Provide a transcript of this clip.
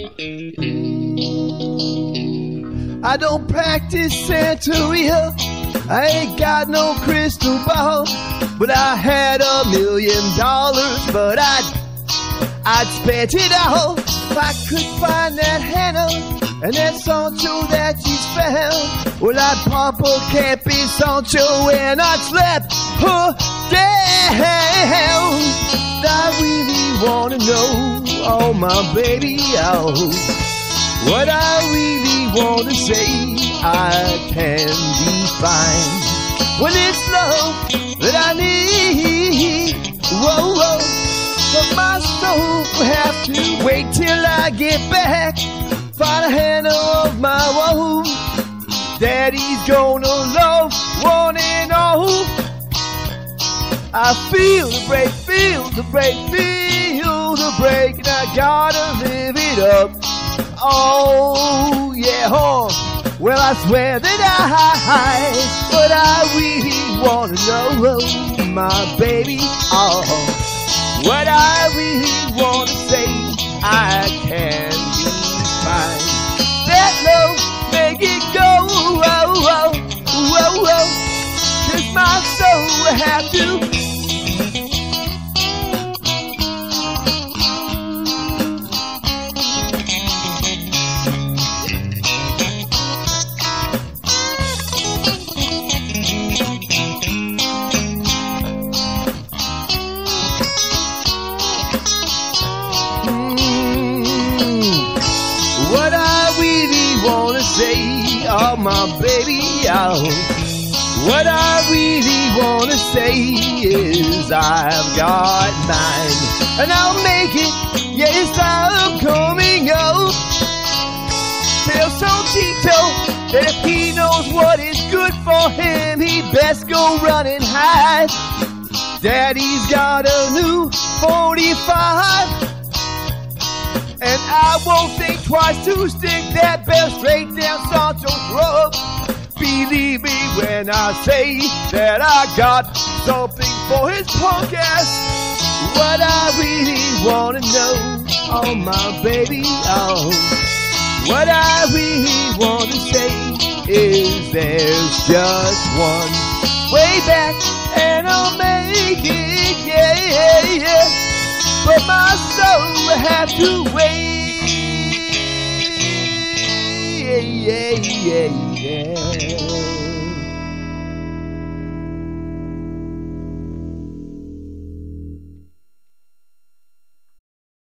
I don't practice Santeria. I ain't got no crystal ball. But I had a million dollars, but I'd, I'd spent it all. If I could find that Hannah and that Sancho that she's found, well, I'd pop a campy Sancho and I'd slap her down oh my baby, oh, what I really wanna say, I can define. When it's love that I need, whoa, whoa, but my soul will have to wait till I get back, find a handle of my woe. Daddy's gonna love one and all. I feel the break, feel the break, feel break, and I gotta live it up. Oh, yeah, huh. Well, I swear that I, but I really wanna know, my baby, oh, what I really wanna say, I can be fine. That love, make it go, oh, oh, oh, oh, cause my soul will have to wanna say, oh my baby, oh. What I really wanna say is I've got mine, and I'll make it. Yes, I'm coming out. Tell Sonchito that if he knows what is good for him, he best go run and hide. Daddy's got a new 45. And I won't think twice to stick that bell straight down Sancho's throat. Believe me when I say that I got something for his punk ass. What I really wanna know, oh my baby, oh. What I really wanna say is there's just one way back, and I'll make it, yeah, yeah, yeah but my soul have to wait. Yeah, yeah, yeah.